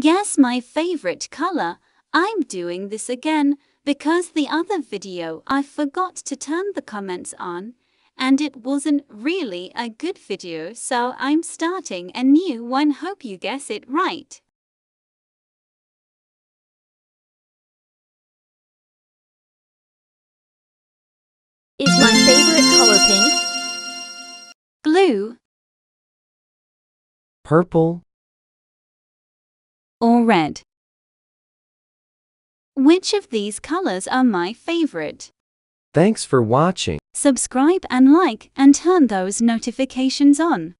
Guess my favorite color. I'm doing this again because the other video I forgot to turn the comments on and it wasn't really a good video so I'm starting a new one hope you guess it right. Is my favorite color pink? Blue purple, or red? Which of these colors are my favorite? Thanks for watching. Subscribe and like and turn those notifications on.